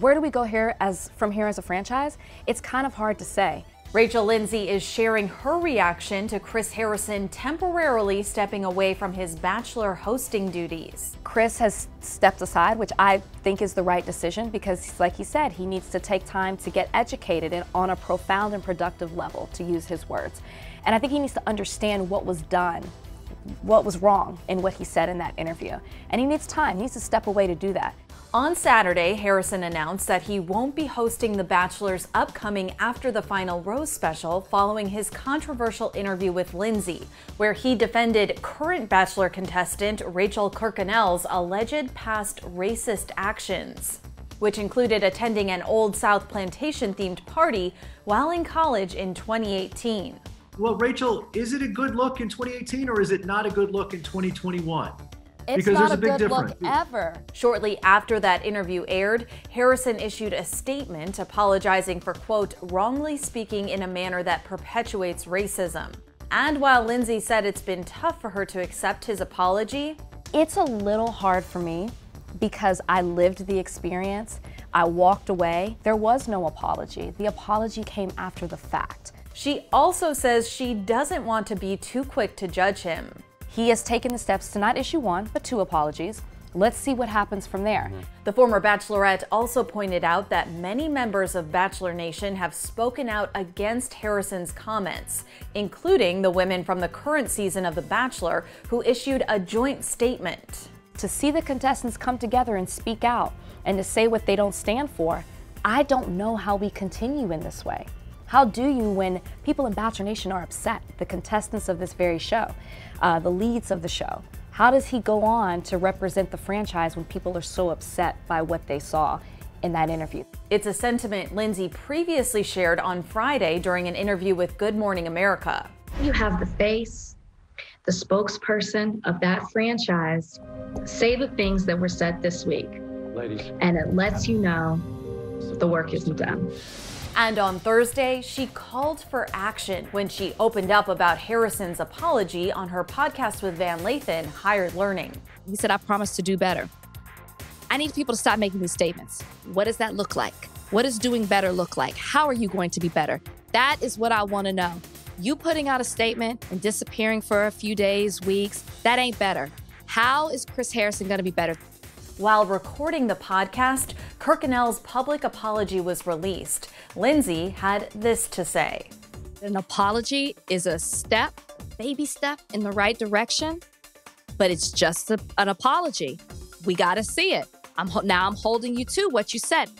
Where do we go here as from here as a franchise? It's kind of hard to say. Rachel Lindsay is sharing her reaction to Chris Harrison temporarily stepping away from his Bachelor hosting duties. Chris has stepped aside, which I think is the right decision because, like he said, he needs to take time to get educated and on a profound and productive level, to use his words. And I think he needs to understand what was done, what was wrong in what he said in that interview. And he needs time, he needs to step away to do that. On Saturday, Harrison announced that he won't be hosting The Bachelor's upcoming After the Final Rose special following his controversial interview with Lindsay, where he defended current Bachelor contestant Rachael Kirkconnell's alleged past racist actions, which included attending an Old South plantation themed party while in college in 2018. Well, Rachel, is it a good look in 2018 or is it not a good look in 2021? It's because not a, a good difference. look ever. Shortly after that interview aired, Harrison issued a statement apologizing for, quote, wrongly speaking in a manner that perpetuates racism. And while Lindsay said it's been tough for her to accept his apology, It's a little hard for me because I lived the experience. I walked away. There was no apology. The apology came after the fact. She also says she doesn't want to be too quick to judge him. He has taken the steps to not issue one, but two apologies. Let's see what happens from there. Mm-hmm. The former Bachelorette also pointed out that many members of Bachelor Nation have spoken out against Harrison's comments, including the women from the current season of The Bachelor who issued a joint statement. To see the contestants come together and speak out and to say what they don't stand for, I don't know how we continue in this way. How do you when people in Bachelor Nation are upset, the contestants of this very show, uh, the leads of the show? How does he go on to represent the franchise when people are so upset by what they saw in that interview? It's a sentiment Lindsay previously shared on Friday during an interview with Good Morning America. You have the face, the spokesperson of that franchise say the things that were said this week. Ladies. And it lets you know the work isn't done. And on Thursday, she called for action when she opened up about Harrison's apology on her podcast with Van Lathan, Higher Learning. He said, I promise to do better. I need people to stop making these statements. What does that look like? What does doing better look like? How are you going to be better? That is what I want to know. You putting out a statement and disappearing for a few days, weeks, that ain't better. How is Chris Harrison going to be better? While recording the podcast, Kirkconnell's public apology was released. Lindsay had this to say. An apology is a step, baby step in the right direction, but it's just a, an apology. We got to see it. I'm now I'm holding you to what you said.